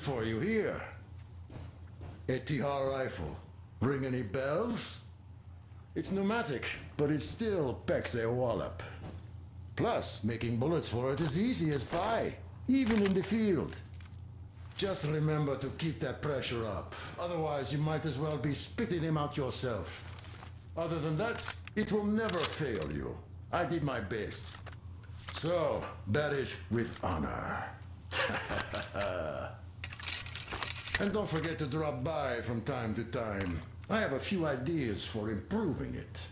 for you here. A Tikhar rifle. Ring any bells? It's pneumatic, but it still packs a wallop. Plus, making bullets for it is easy as pie, even in the field. Just remember to keep that pressure up. Otherwise, you might as well be spitting him out yourself. Other than that, it will never fail you. I did my best. So, bear it with honor. and don't forget to drop by from time to time. I have a few ideas for improving it.